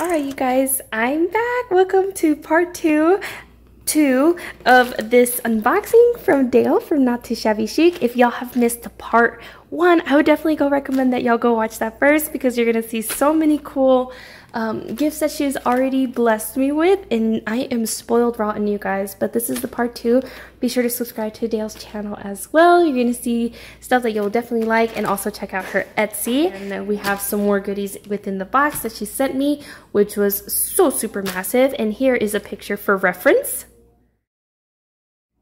Alright you guys, I'm back. Welcome to part two two of this unboxing from Dale from Not Too Shabby Chic. If y'all have missed the part one, I would definitely go recommend that y'all go watch that first because you're to see so many cool um, gifts that she's already blessed me with and I am spoiled rotten you guys but this is the part two. Be sure to subscribe to Dale's channel as well. You're gonna see stuff that you'll definitely like and also check out her Etsy. And we have some more goodies within the box that she sent me which was so super massive. And here is a picture for reference.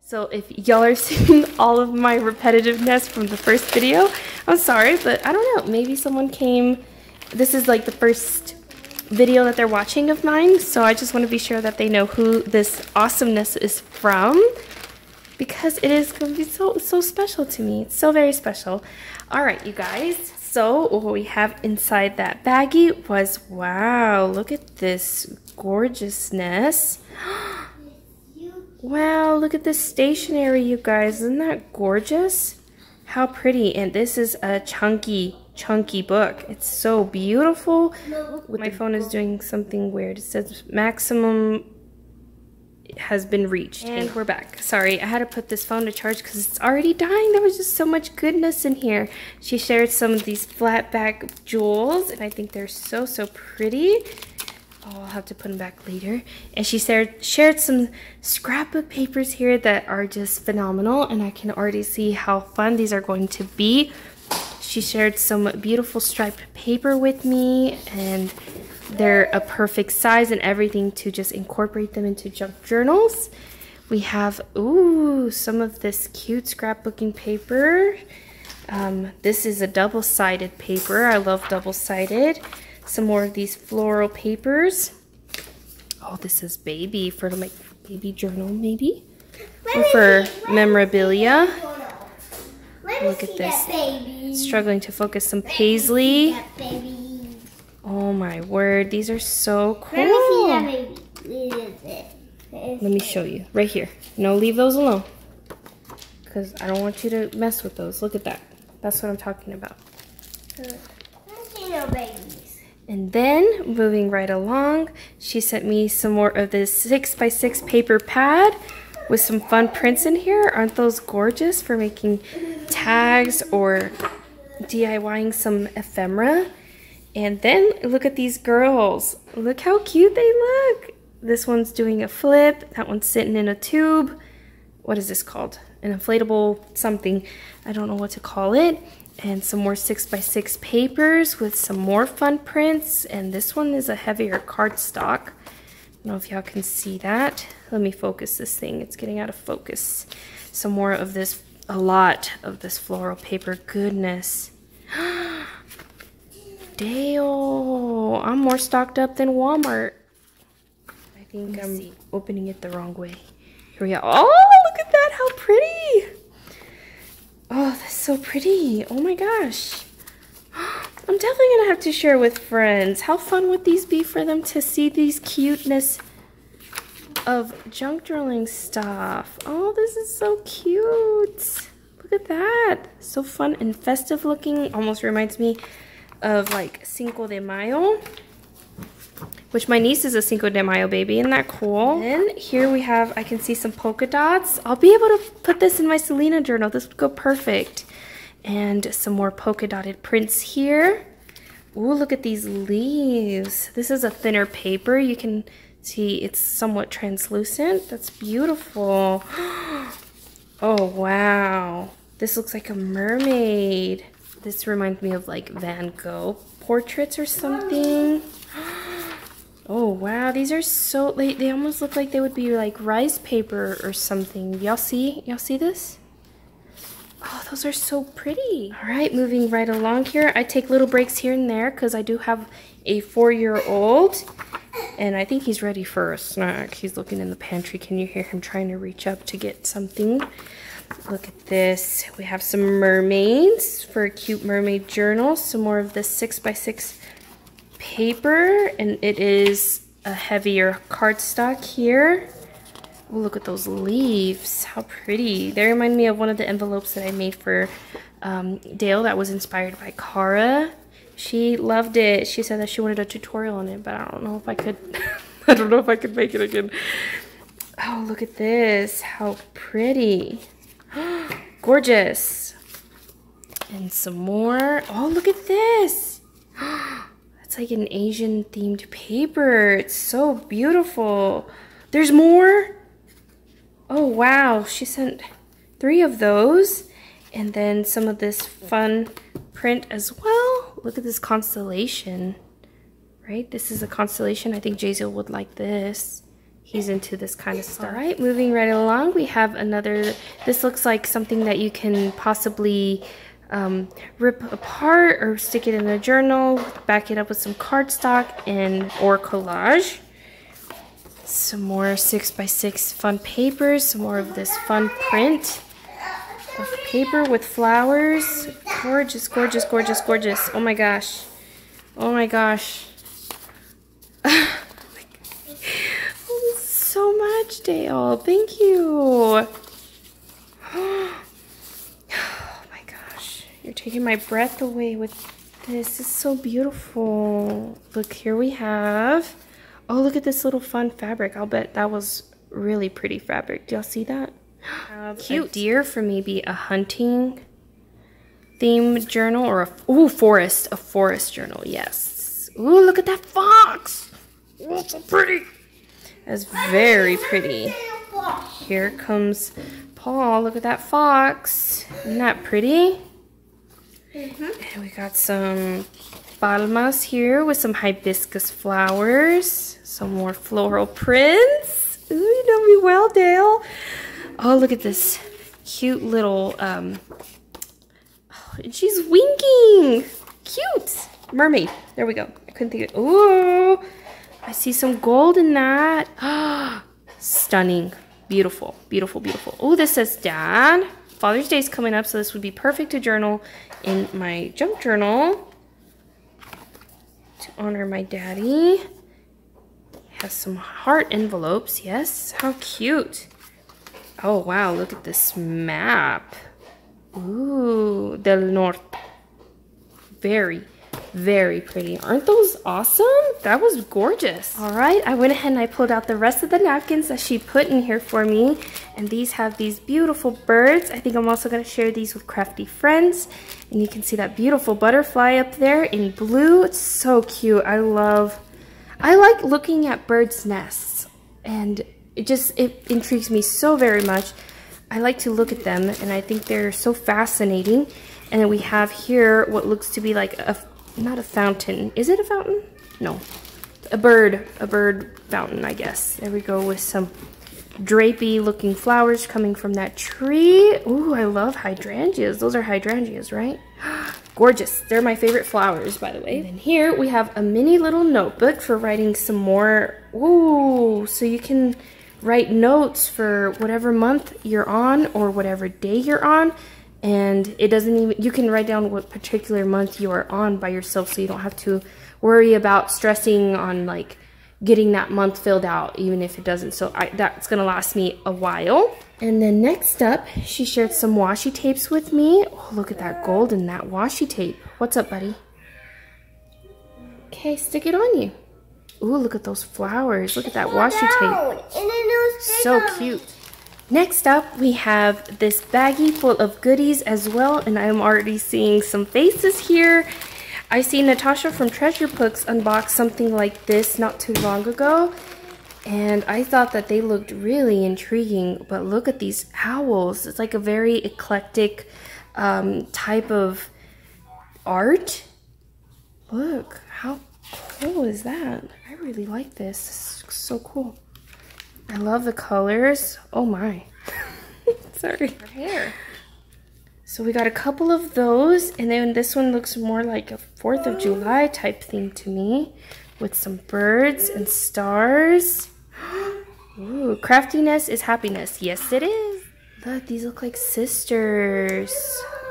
So if y'all are seeing all of my repetitiveness from the first video, I'm sorry, but I don't know. Maybe someone came, this is like the first video that they're watching of mine, so I just want to be sure that they know who this awesomeness is from because it is going to be so, so special to me. It's so very special. All right, you guys. So what we have inside that baggie was, wow, look at this gorgeousness. wow, look at this stationery, you guys. Isn't that gorgeous? How pretty. And this is a chunky chunky book. It's so beautiful. My phone is doing something weird. It says maximum has been reached. And we're back. Sorry, I had to put this phone to charge because it's already dying. There was just so much goodness in here. She shared some of these flat back jewels, and I think they're so, so pretty. Oh, I'll have to put them back later. And she shared, shared some scrapbook papers here that are just phenomenal, and I can already see how fun these are going to be. She shared some beautiful striped paper with me and they're a perfect size and everything to just incorporate them into junk journals. We have, ooh, some of this cute scrapbooking paper. Um, this is a double-sided paper. I love double-sided. Some more of these floral papers. Oh, this is baby for like baby journal maybe. Or for memorabilia. Look at this. Struggling to focus some paisley. Oh my word, these are so cool. Let me show you. Right here. No, leave those alone. Because I don't want you to mess with those. Look at that. That's what I'm talking about. And then, moving right along, she sent me some more of this 6x6 paper pad with some fun prints in here. Aren't those gorgeous for making tags or DIYing some ephemera? And then look at these girls. Look how cute they look. This one's doing a flip. That one's sitting in a tube. What is this called? An inflatable something. I don't know what to call it. And some more 6x6 papers with some more fun prints. And this one is a heavier cardstock I don't know if y'all can see that. Let me focus this thing. It's getting out of focus. Some more of this, a lot of this floral paper. Goodness. Dale, I'm more stocked up than Walmart. I think I'm see. opening it the wrong way. Here we go. Oh, look at that. How pretty. Oh, that's so pretty. Oh my gosh. I'm definitely going to have to share with friends. How fun would these be for them to see these cuteness of junk journaling stuff? Oh, this is so cute. Look at that. So fun and festive looking. Almost reminds me of like Cinco de Mayo. Which my niece is a Cinco de Mayo baby. Isn't that cool? And here we have, I can see some polka dots. I'll be able to put this in my Selena journal. This would go perfect and some more polka dotted prints here. Ooh, look at these leaves. This is a thinner paper. You can see it's somewhat translucent. That's beautiful. Oh, wow. This looks like a mermaid. This reminds me of like Van Gogh portraits or something. Oh, wow. These are so, they, they almost look like they would be like rice paper or something. Y'all see? Y'all see this? Oh, those are so pretty. All right, moving right along here. I take little breaks here and there because I do have a four-year-old. And I think he's ready for a snack. He's looking in the pantry. Can you hear him trying to reach up to get something? Look at this. We have some mermaids for a cute mermaid journal. Some more of this 6x6 paper. And it is a heavier cardstock here. Oh, look at those leaves. How pretty. They remind me of one of the envelopes that I made for um, Dale that was inspired by Cara. She loved it. She said that she wanted a tutorial on it, but I don't know if I could. I don't know if I could make it again. Oh, look at this. How pretty. Gorgeous. And some more. Oh, look at this. That's like an Asian themed paper. It's so beautiful. There's more. Oh, wow. She sent three of those. And then some of this fun print as well. Look at this constellation, right? This is a constellation. I think Jazel would like this. He's into this kind of stuff. All right, moving right along, we have another, this looks like something that you can possibly um, rip apart or stick it in a journal, back it up with some cardstock and or collage. Some more six by six fun papers, some more of this fun print of paper with flowers. Gorgeous, gorgeous, gorgeous, gorgeous. Oh my gosh. Oh my gosh. oh, so much, Dale. Thank you. Oh my gosh. You're taking my breath away with this. It's so beautiful. Look, here we have... Oh, look at this little fun fabric. I'll bet that was really pretty fabric. Do y'all see that? Cute. deer for maybe a hunting theme journal or a ooh forest a forest journal yes. Ooh look at that fox! Oh so pretty! That's very pretty. Here comes Paul look at that fox. Isn't that pretty? Mm -hmm. and we got some palmas here with some hibiscus flowers some more floral prints. Ooh you know me well Dale. Oh, look at this cute little, um, oh, she's winking. Cute. Mermaid. There we go. I couldn't think of it. Oh, I see some gold in that. Stunning. Beautiful. Beautiful, beautiful. Oh, this says Dad. Father's Day is coming up, so this would be perfect to journal in my junk journal to honor my daddy. Has some heart envelopes. Yes, how cute. Oh, wow, look at this map. Ooh, del Norte. Very, very pretty. Aren't those awesome? That was gorgeous. All right, I went ahead and I pulled out the rest of the napkins that she put in here for me. And these have these beautiful birds. I think I'm also gonna share these with crafty friends. And you can see that beautiful butterfly up there in blue. It's so cute. I love, I like looking at birds' nests. And it just it intrigues me so very much. I like to look at them and I think they're so fascinating. And then we have here what looks to be like a, not a fountain. Is it a fountain? No. A bird, a bird fountain, I guess. There we go with some drapey looking flowers coming from that tree. Ooh, I love hydrangeas. Those are hydrangeas, right? Gorgeous. They're my favorite flowers, by the way. And here we have a mini little notebook for writing some more. Ooh, so you can write notes for whatever month you're on or whatever day you're on and it doesn't even you can write down what particular month you are on by yourself so you don't have to worry about stressing on like getting that month filled out even if it doesn't. So I, that's gonna last me a while. And then next up she shared some washi tapes with me. Oh look at that gold and that washi tape. What's up buddy? Okay stick it on you Ooh, look at those flowers. Look at that washi tape. So cute. Next up, we have this baggie full of goodies as well, and I'm already seeing some faces here. I see Natasha from Treasure Books unbox something like this not too long ago, and I thought that they looked really intriguing, but look at these owls. It's like a very eclectic um, type of art. Look, how cool is that? Really like this. This so cool. I love the colors. Oh my. Sorry. Her hair. So we got a couple of those. And then this one looks more like a 4th of July type thing to me. With some birds and stars. Ooh, craftiness is happiness. Yes, it is. Look, these look like sisters.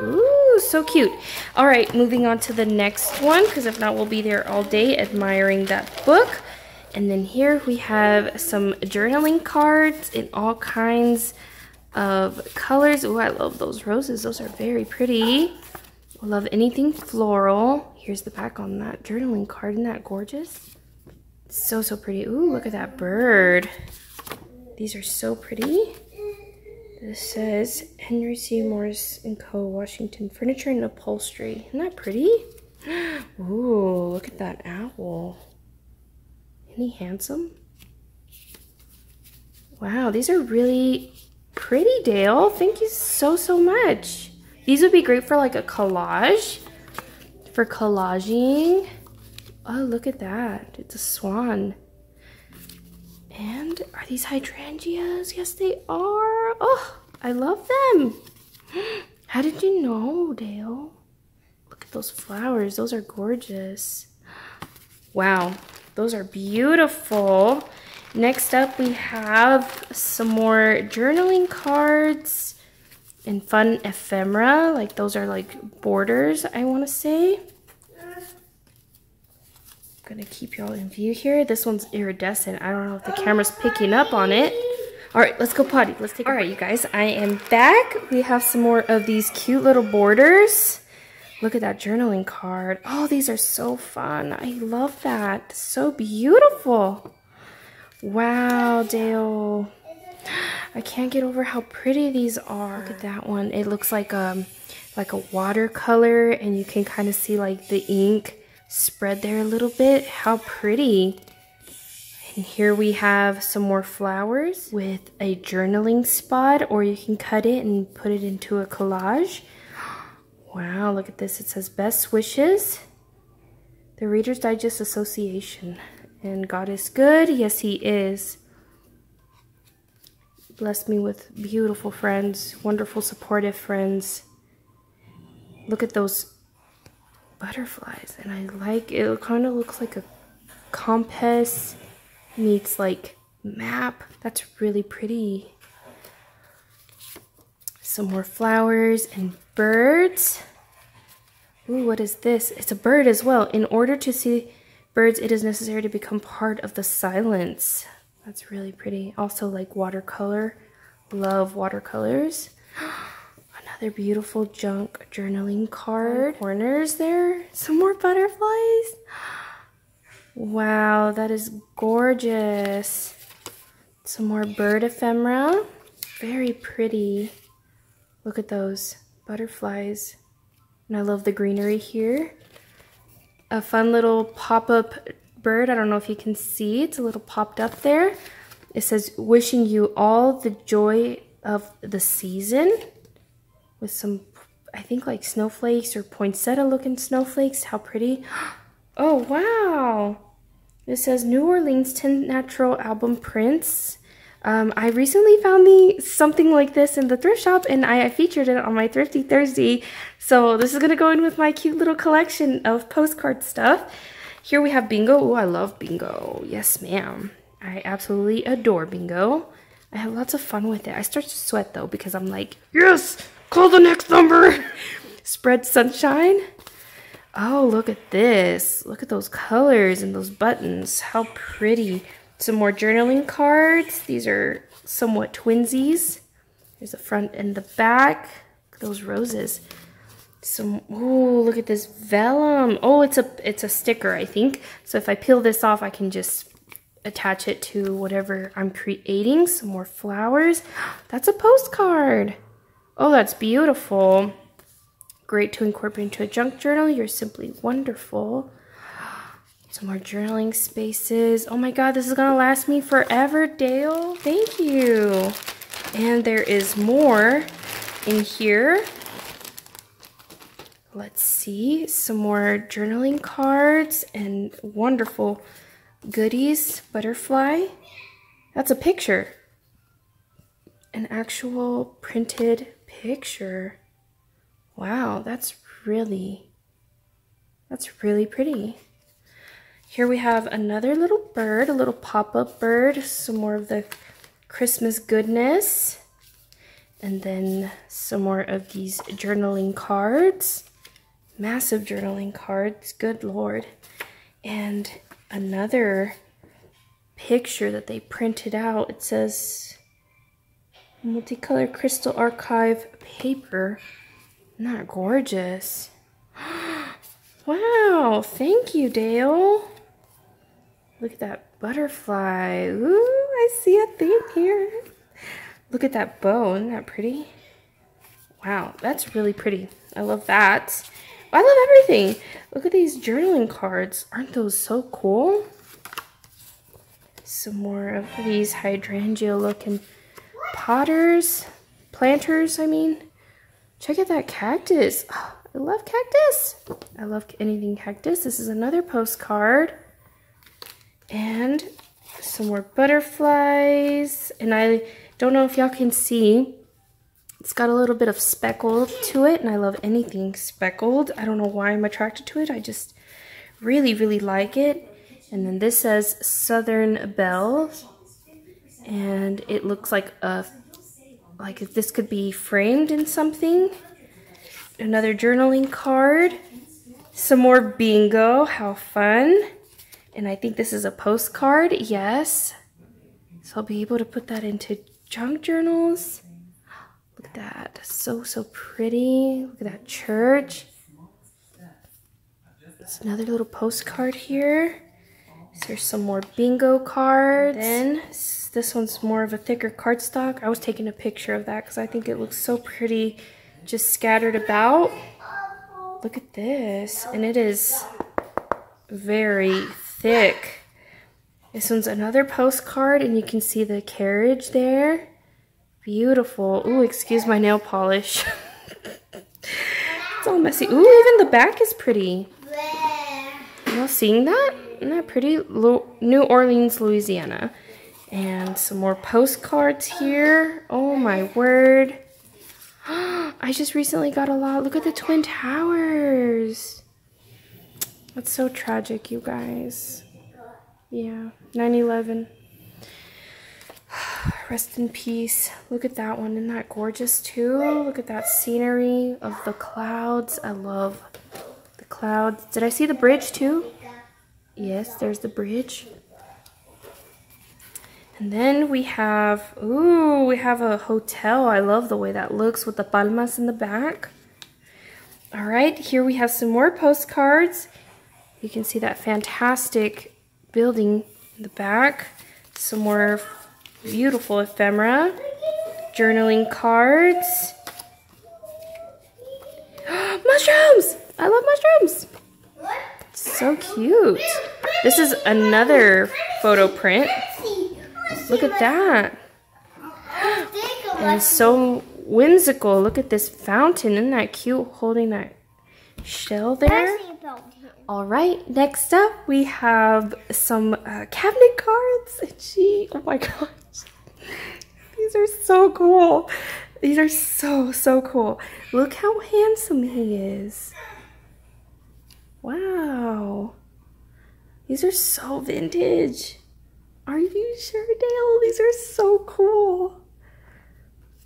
Ooh, so cute. All right, moving on to the next one, because if not, we'll be there all day admiring that book. And then here we have some journaling cards in all kinds of colors. Oh, I love those roses. Those are very pretty. Love anything floral. here's the back on that journaling card. Isn't that gorgeous? So, so pretty. Ooh, look at that bird. These are so pretty. This says Henry C. Morris & Co. Washington Furniture and Upholstery. Isn't that pretty? Ooh, look at that owl. Isn't he handsome? Wow, these are really pretty, Dale. Thank you so, so much. These would be great for like a collage. For collaging. Oh, look at that. It's a swan. And are these hydrangeas? Yes, they are. Oh, I love them. How did you know, Dale? Look at those flowers. Those are gorgeous. Wow, those are beautiful. Next up, we have some more journaling cards and fun ephemera. Like those are like borders, I want to say. I'm gonna keep y'all in view here. This one's iridescent. I don't know if the camera's picking up on it. All right, let's go potty. Let's take All right, you guys, I am back. We have some more of these cute little borders. Look at that journaling card. Oh, these are so fun. I love that. So beautiful. Wow, Dale. I can't get over how pretty these are. Look at that one. It looks like um like a watercolor and you can kind of see like the ink spread there a little bit. How pretty. And here we have some more flowers with a journaling spot or you can cut it and put it into a collage. Wow, look at this. It says best wishes. The Reader's Digest Association. And God is good. Yes, He is. Bless me with beautiful friends, wonderful, supportive friends. Look at those butterflies. And I like it. It kind of looks like a compass meets like map. That's really pretty. Some more flowers and birds. Ooh, what is this? It's a bird as well. In order to see Birds, it is necessary to become part of the silence. That's really pretty. Also like watercolor. Love watercolors. Another beautiful junk journaling card. Corners there. Some more butterflies. Wow, that is gorgeous. Some more bird ephemera. Very pretty. Look at those butterflies. And I love the greenery here a fun little pop-up bird. I don't know if you can see. It's a little popped up there. It says, wishing you all the joy of the season with some, I think like snowflakes or poinsettia looking snowflakes. How pretty. Oh, wow. It says New Orleans 10 Natural Album Prints. Um, I recently found me something like this in the thrift shop and I, I featured it on my Thrifty Thursday. So this is going to go in with my cute little collection of postcard stuff. Here we have Bingo. Oh, I love Bingo. Yes, ma'am. I absolutely adore Bingo. I have lots of fun with it. I start to sweat though because I'm like, yes, call the next number. Spread sunshine. Oh, look at this. Look at those colors and those buttons. How pretty. Some more journaling cards. These are somewhat twinsies. There's the front and the back. those roses. Some, oh, look at this vellum. Oh, it's a, it's a sticker, I think. So if I peel this off, I can just attach it to whatever I'm creating. Some more flowers. That's a postcard. Oh, that's beautiful. Great to incorporate into a junk journal. You're simply wonderful. Some more journaling spaces. Oh my god, this is gonna last me forever, Dale. Thank you. And there is more in here. Let's see, some more journaling cards and wonderful goodies. Butterfly. That's a picture. An actual printed picture. Wow, that's really, that's really pretty. Here we have another little bird, a little pop-up bird, some more of the Christmas goodness. And then some more of these journaling cards. Massive journaling cards, good lord. And another picture that they printed out. It says multicolor crystal archive paper. Not gorgeous. Wow, thank you, Dale. Look at that butterfly. Ooh, I see a theme here. Look at that bow. Isn't that pretty? Wow, that's really pretty. I love that. I love everything. Look at these journaling cards. Aren't those so cool? Some more of these hydrangea looking potters, planters, I mean. Check out that cactus. Oh, I love cactus. I love anything cactus. This is another postcard. And some more butterflies. And I don't know if y'all can see. It's got a little bit of speckled to it. And I love anything speckled. I don't know why I'm attracted to it. I just really, really like it. And then this says Southern Belle. And it looks like a like this could be framed in something. Another journaling card. Some more bingo. How fun. And I think this is a postcard. Yes. So I'll be able to put that into junk journals. Look at that. So, so pretty. Look at that church. It's another little postcard here. Here's some more bingo cards. Then this one's more of a thicker cardstock. I was taking a picture of that because I think it looks so pretty just scattered about. Look at this. And it is very thick. This one's another postcard and you can see the carriage there. Beautiful. Ooh, excuse my nail polish. it's all messy. Ooh, even the back is pretty. Y'all seeing that? Isn't that pretty? New Orleans, Louisiana. And some more postcards here. Oh my word. I just recently got a lot. Look at the Twin Towers. That's so tragic, you guys. Yeah, 9-11. Rest in peace. Look at that one. Isn't that gorgeous too? Look at that scenery of the clouds. I love the clouds. Did I see the bridge too? Yes, there's the bridge. And then we have, ooh, we have a hotel. I love the way that looks with the palmas in the back. All right, here we have some more postcards. You can see that fantastic building in the back. Some more beautiful ephemera. Journaling cards. mushrooms! I love mushrooms! So cute. This is another photo print. Look at that. And so whimsical. Look at this fountain. Isn't that cute holding that shell there? All right, next up we have some uh, cabinet cards. And she, oh my gosh. These are so cool. These are so, so cool. Look how handsome he is. Wow. These are so vintage. Are you sure, Dale? These are so cool.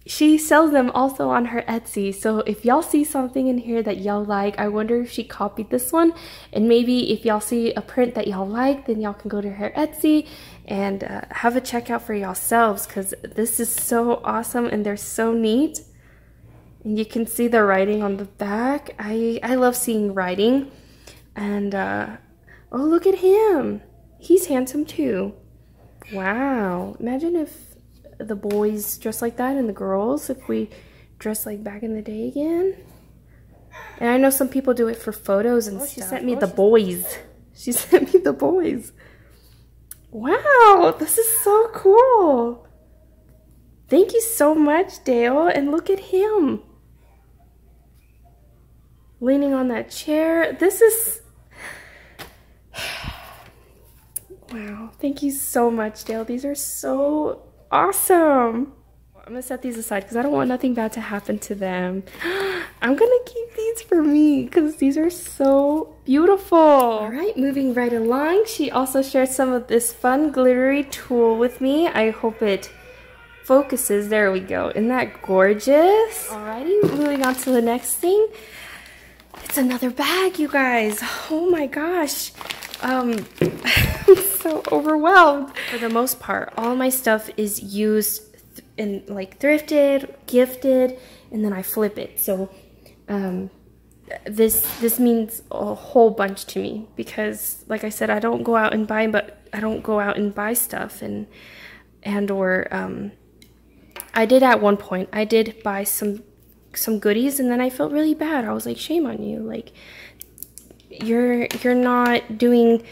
She sells them also on her Etsy. So if y'all see something in here that y'all like, I wonder if she copied this one. And maybe if y'all see a print that y'all like, then y'all can go to her Etsy and uh, have a checkout for yourselves because this is so awesome and they're so neat. And you can see the writing on the back. I, I love seeing writing. And, uh, oh, look at him. He's handsome too. Wow. Imagine if the boys dress like that and the girls, if we dress like back in the day again. And I know some people do it for photos and oh, stuff. She sent me oh, the boys. She sent me the boys. Wow, this is so cool. Thank you so much, Dale. And look at him. Leaning on that chair. This is Wow, thank you so much, Dale. These are so awesome. I'm gonna set these aside because I don't want nothing bad to happen to them. I'm gonna keep these for me because these are so beautiful. All right, moving right along. She also shared some of this fun glittery tulle with me. I hope it focuses. There we go. Isn't that gorgeous? Alrighty, moving on to the next thing. It's another bag, you guys. Oh my gosh. Um, so overwhelmed. For the most part, all my stuff is used and like thrifted, gifted, and then I flip it. So um, this this means a whole bunch to me because like I said I don't go out and buy but I don't go out and buy stuff and and or um I did at one point I did buy some some goodies and then I felt really bad. I was like shame on you. Like you're you're not doing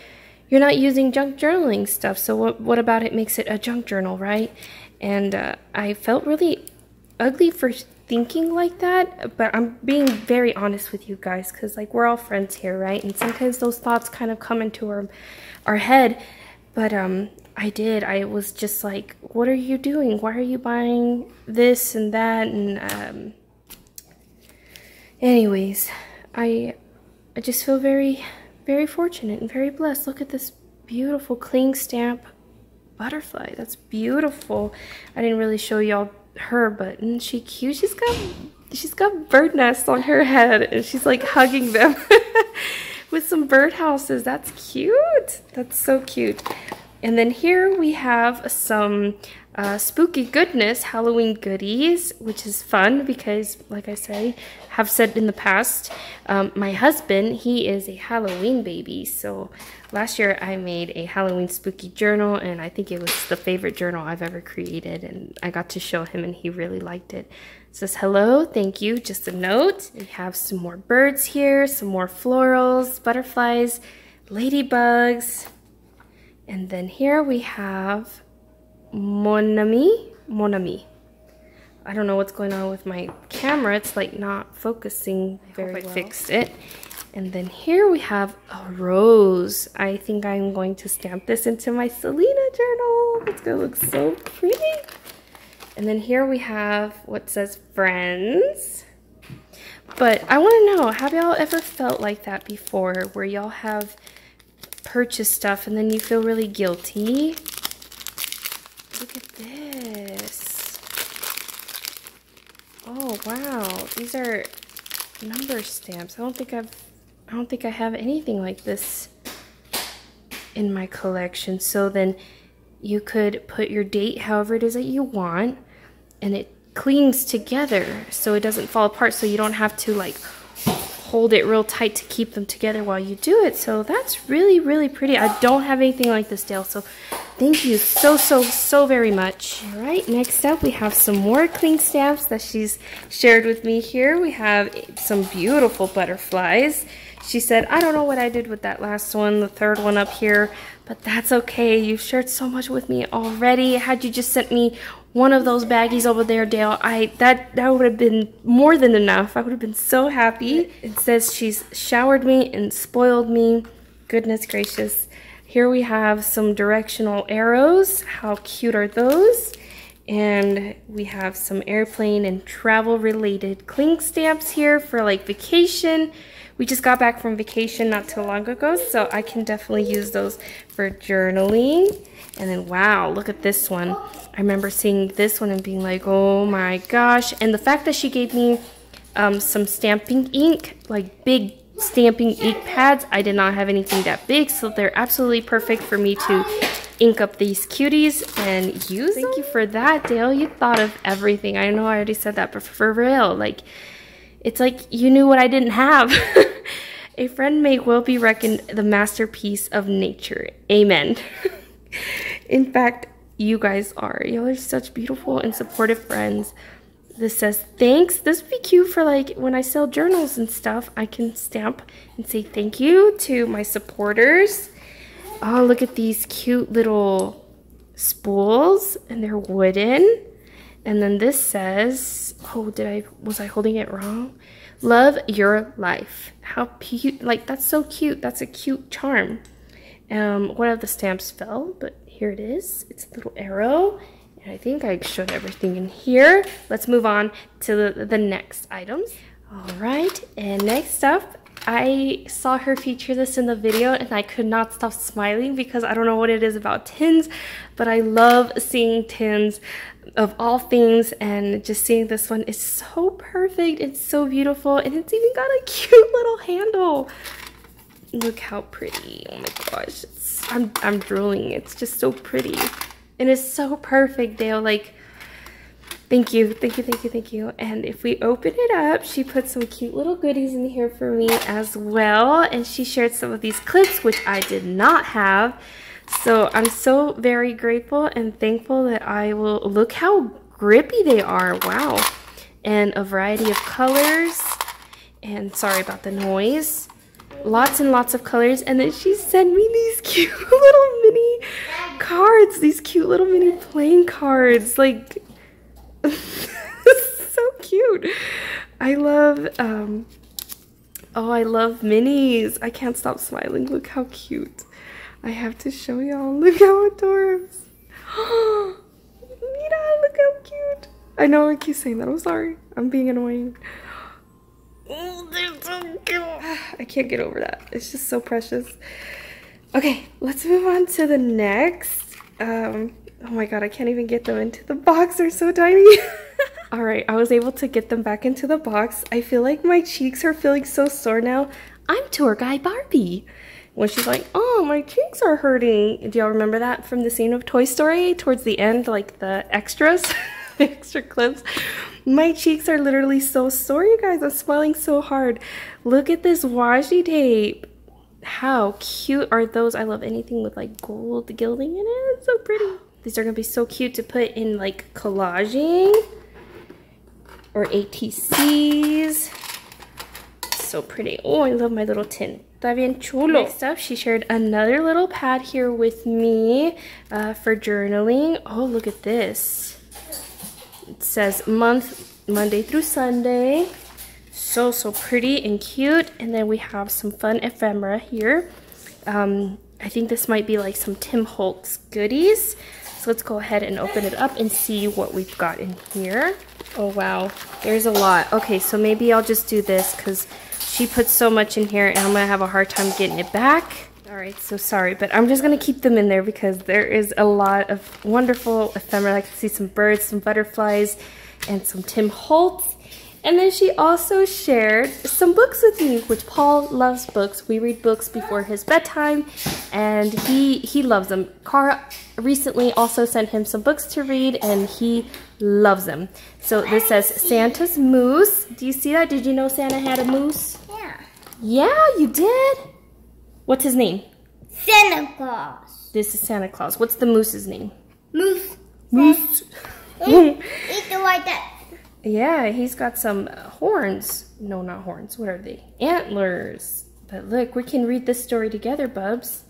you're not using junk journaling stuff. So what what about it makes it a junk journal, right? And uh, I felt really ugly for thinking like that, but I'm being very honest with you guys because like we're all friends here, right? And sometimes those thoughts kind of come into our our head. But um I did. I was just like, what are you doing? Why are you buying this and that and um anyways, I I just feel very very fortunate and very blessed. Look at this beautiful cling stamp butterfly. That's beautiful. I didn't really show y'all her, but isn't she cute? She's got she's got bird nests on her head and she's like hugging them with some birdhouses. That's cute. That's so cute. And then here we have some uh, spooky goodness Halloween goodies, which is fun because, like I say, have said in the past, um, my husband, he is a Halloween baby. So last year I made a Halloween spooky journal and I think it was the favorite journal I've ever created and I got to show him and he really liked it. it says hello, thank you, just a note. We have some more birds here, some more florals, butterflies, ladybugs. And then here we have Monami. Monami. I don't know what's going on with my camera. It's like not focusing very I well. I fixed it. And then here we have a rose. I think I'm going to stamp this into my Selena journal. It's gonna look so pretty. And then here we have what says friends. But I wanna know, have y'all ever felt like that before where y'all have purchased stuff and then you feel really guilty? Look at this. Oh, wow. These are number stamps. I don't think I've I don't think I have anything like this in my collection. So then you could put your date however it is that you want and it clings together so it doesn't fall apart so you don't have to like hold it real tight to keep them together while you do it. So that's really, really pretty. I don't have anything like this, Dale. So thank you so, so, so very much. All right, next up we have some more cling stamps that she's shared with me here. We have some beautiful butterflies. She said, I don't know what I did with that last one, the third one up here, but that's okay. You've shared so much with me already. Had you just sent me one of those baggies over there, Dale, I that that would have been more than enough. I would have been so happy. It says she's showered me and spoiled me. Goodness gracious. Here we have some directional arrows. How cute are those? And we have some airplane and travel related cling stamps here for like vacation. We just got back from vacation not too long ago, so I can definitely use those for journaling. And then, wow, look at this one. I remember seeing this one and being like, oh my gosh. And the fact that she gave me um, some stamping ink, like big stamping ink pads, I did not have anything that big, so they're absolutely perfect for me to ink up these cuties and use Thank them. you for that, Dale. You thought of everything. I know I already said that, but for real, like, it's like you knew what I didn't have. A friend may well be reckoned the masterpiece of nature. Amen. In fact, you guys are. Y'all are such beautiful and supportive friends. This says, thanks. This would be cute for like when I sell journals and stuff. I can stamp and say thank you to my supporters. Oh, look at these cute little spools and they're wooden. And then this says, oh, did I, was I holding it wrong? Love your life. How cute, like that's so cute. That's a cute charm. Um, one of the stamps fell, but here it is. It's a little arrow. And I think I showed everything in here. Let's move on to the, the next items. All right, and next up, I saw her feature this in the video and I could not stop smiling because I don't know what it is about tins, but I love seeing tins of all things and just seeing this one is so perfect. It's so beautiful and it's even got a cute little handle. Look how pretty. Oh my gosh. It's, I'm, I'm drooling. It's just so pretty. And it's so perfect, Dale. Like, Thank you, thank you, thank you, thank you. And if we open it up, she put some cute little goodies in here for me as well. And she shared some of these clips, which I did not have. So I'm so very grateful and thankful that I will, look how grippy they are, wow. And a variety of colors. And sorry about the noise. Lots and lots of colors. And then she sent me these cute little mini cards. These cute little mini playing cards. Like, so cute. I love, um, oh, I love minis. I can't stop smiling. Look how cute. I have to show y'all. Look how adorable. Mira, look how cute. I know I keep saying that. I'm sorry. I'm being annoying. Oh, they're so cute. I can't get over that. It's just so precious. Okay, let's move on to the next. Um, oh my god, I can't even get them into the box. They're so tiny. All right, I was able to get them back into the box. I feel like my cheeks are feeling so sore now. I'm tour guide Barbie. When she's like, oh, my cheeks are hurting. Do y'all remember that from the scene of Toy Story? Towards the end, like the extras, extra clips. My cheeks are literally so sore, you guys. I'm smiling so hard. Look at this washi tape. How cute are those? I love anything with like gold gilding in it. It's so pretty. These are going to be so cute to put in like collaging or ATCs. So pretty. Oh, I love my little tin. Está bien chulo. Next up, she shared another little pad here with me uh, for journaling. Oh, look at this. It says month, Monday through Sunday. So, so pretty and cute. And then we have some fun ephemera here. Um, I think this might be like some Tim Holtz goodies. So let's go ahead and open it up and see what we've got in here. Oh, wow. There's a lot. Okay, so maybe I'll just do this because she put so much in here and I'm to have a hard time getting it back. Alright, so sorry, but I'm just going to keep them in there because there is a lot of wonderful ephemera. I can see some birds, some butterflies, and some Tim Holtz. And then she also shared some books with me, which Paul loves books. We read books before his bedtime, and he he loves them. Cara recently also sent him some books to read, and he loves them. So this says Santa's Moose. Do you see that? Did you know Santa had a moose? Yeah. Yeah, you did. What's his name? Santa Claus. This is Santa Claus. What's the moose's name? Moose. Moose. Eat, eat the like that. Yeah, he's got some horns. No, not horns. What are they? Antlers. But look, we can read this story together, Bubs.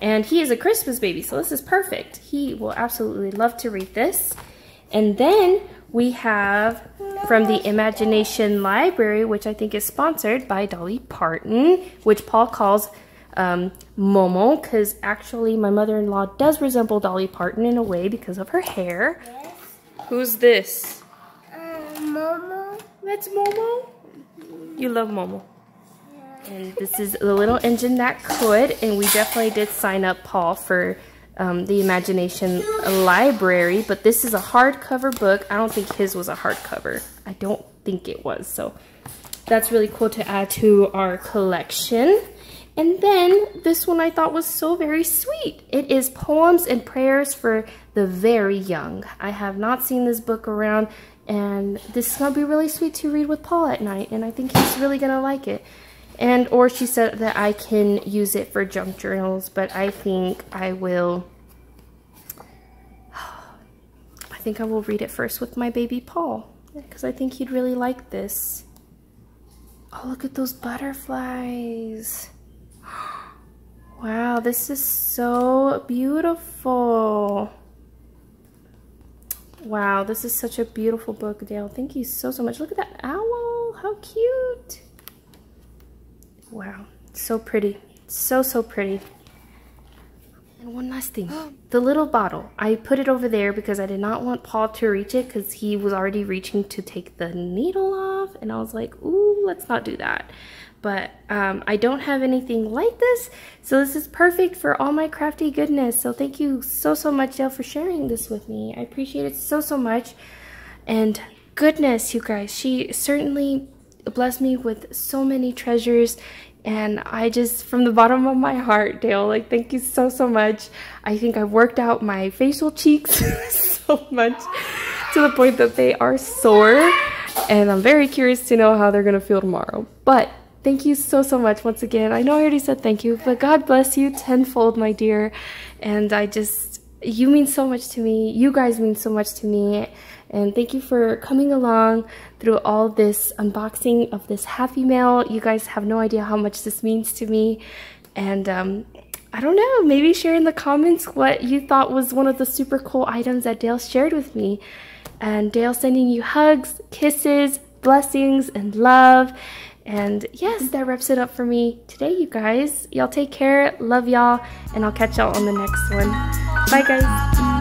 And he is a Christmas baby, so this is perfect. He will absolutely love to read this. And then we have from the Imagination Library, which I think is sponsored by Dolly Parton, which Paul calls um, Momo, because actually my mother-in-law does resemble Dolly Parton in a way because of her hair. Yes. Who's this? Uh, Momo. That's Momo. You love Momo. Yeah. And this is the little engine that could, and we definitely did sign up Paul for um, the Imagination Library, but this is a hardcover book. I don't think his was a hardcover. I don't think it was, so that's really cool to add to our collection. And then this one I thought was so very sweet. It is Poems and Prayers for the Very Young. I have not seen this book around, and this is going to be really sweet to read with Paul at night, and I think he's really going to like it. And, or she said that I can use it for junk journals, but I think I will, I think I will read it first with my baby Paul, because I think he'd really like this. Oh, look at those butterflies. Wow, this is so beautiful. Wow, this is such a beautiful book, Dale. Thank you so, so much. Look at that owl. How cute. Wow, so pretty. So, so pretty. And one last thing. the little bottle. I put it over there because I did not want Paul to reach it because he was already reaching to take the needle off. And I was like, ooh, let's not do that. But um, I don't have anything like this. So this is perfect for all my crafty goodness. So thank you so, so much, Dale, for sharing this with me. I appreciate it so, so much. And goodness, you guys, she certainly blessed me with so many treasures and I just from the bottom of my heart Dale like thank you so so much I think I worked out my facial cheeks so much to the point that they are sore. And I'm very curious to know how they're going to feel tomorrow. But thank you so, so much once again. I know I already said thank you, but God bless you tenfold, my dear. And I just, you mean so much to me. You guys mean so much to me. And thank you for coming along through all this unboxing of this Happy Mail. You guys have no idea how much this means to me. And um, I don't know, maybe share in the comments what you thought was one of the super cool items that Dale shared with me. And Dale sending you hugs, kisses, blessings, and love. And yes, that wraps it up for me today, you guys. Y'all take care. Love y'all. And I'll catch y'all on the next one. Bye, guys.